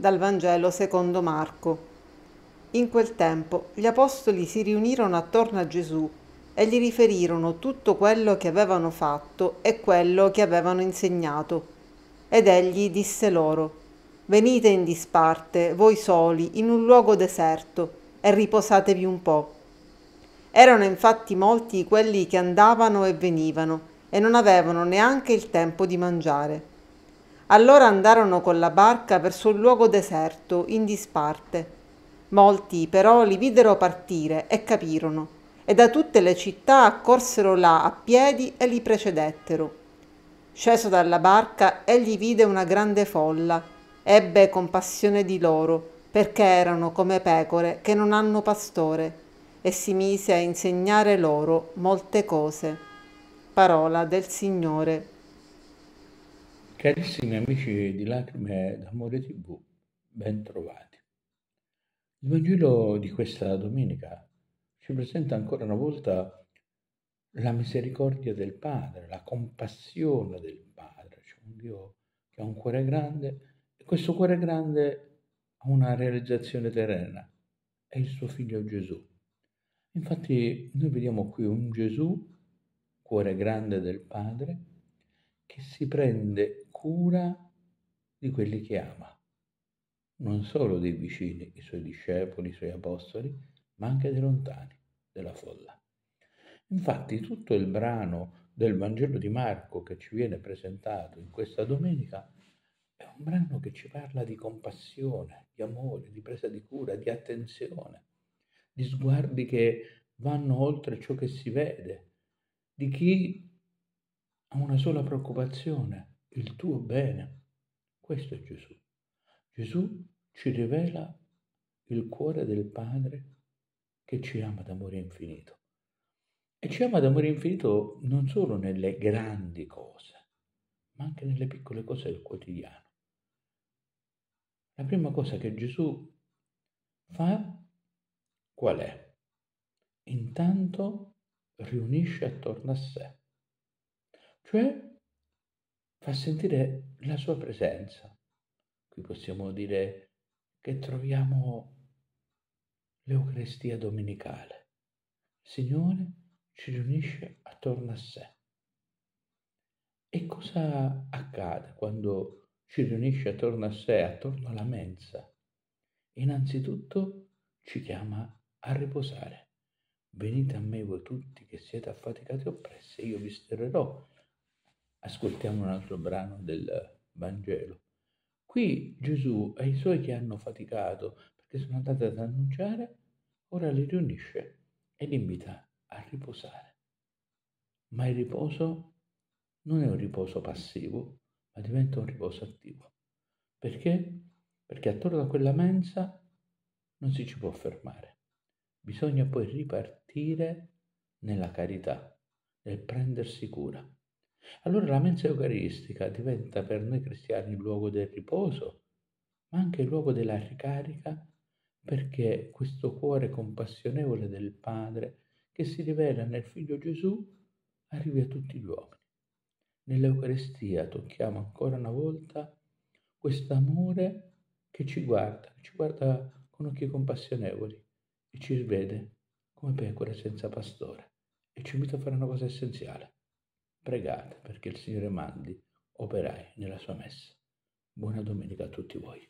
Dal Vangelo secondo Marco. In quel tempo gli apostoli si riunirono attorno a Gesù e gli riferirono tutto quello che avevano fatto e quello che avevano insegnato. Ed egli disse loro, Venite in disparte, voi soli, in un luogo deserto, e riposatevi un po'. Erano infatti molti quelli che andavano e venivano, e non avevano neanche il tempo di mangiare. Allora andarono con la barca verso un luogo deserto, in disparte. Molti però li videro partire e capirono, e da tutte le città accorsero là a piedi e li precedettero. Sceso dalla barca, egli vide una grande folla, ebbe compassione di loro, perché erano come pecore che non hanno pastore, e si mise a insegnare loro molte cose. Parola del Signore. Carissimi amici di Lacrime d'Amore TV, ben trovati. Il Vangelo di questa domenica ci presenta ancora una volta la misericordia del Padre, la compassione del Padre. C'è un Dio che ha un cuore grande e questo cuore grande ha una realizzazione terrena, è il suo figlio Gesù. Infatti noi vediamo qui un Gesù, cuore grande del Padre, che si prende cura di quelli che ama, non solo dei vicini, i suoi discepoli, i suoi apostoli, ma anche dei lontani, della folla. Infatti tutto il brano del Vangelo di Marco che ci viene presentato in questa domenica è un brano che ci parla di compassione, di amore, di presa di cura, di attenzione, di sguardi che vanno oltre ciò che si vede, di chi ha una sola preoccupazione, il tuo bene. Questo è Gesù. Gesù ci rivela il cuore del Padre che ci ama d'amore infinito. E ci ama d'amore infinito non solo nelle grandi cose, ma anche nelle piccole cose del quotidiano. La prima cosa che Gesù fa qual è? Intanto riunisce attorno a sé cioè fa sentire la sua presenza. Qui possiamo dire che troviamo l'Eucaristia domenicale. Il Signore ci riunisce attorno a sé. E cosa accade quando ci riunisce attorno a sé, attorno alla mensa? Innanzitutto ci chiama a riposare. Venite a me voi tutti che siete affaticati e oppressi, io vi sterrerò Ascoltiamo un altro brano del Vangelo. Qui Gesù ai suoi che hanno faticato perché sono andati ad annunciare, ora li riunisce e li invita a riposare. Ma il riposo non è un riposo passivo, ma diventa un riposo attivo. Perché? Perché attorno a quella mensa non si ci può fermare. Bisogna poi ripartire nella carità, nel prendersi cura. Allora la mensa eucaristica diventa per noi cristiani il luogo del riposo, ma anche il luogo della ricarica, perché questo cuore compassionevole del Padre che si rivela nel Figlio Gesù arrivi a tutti gli uomini. Nell'Eucaristia tocchiamo ancora una volta questo amore che ci guarda, ci guarda con occhi compassionevoli e ci rivede come pecore senza pastore e ci invita a fare una cosa essenziale Pregate perché il Signore mandi operai nella sua messa. Buona domenica a tutti voi.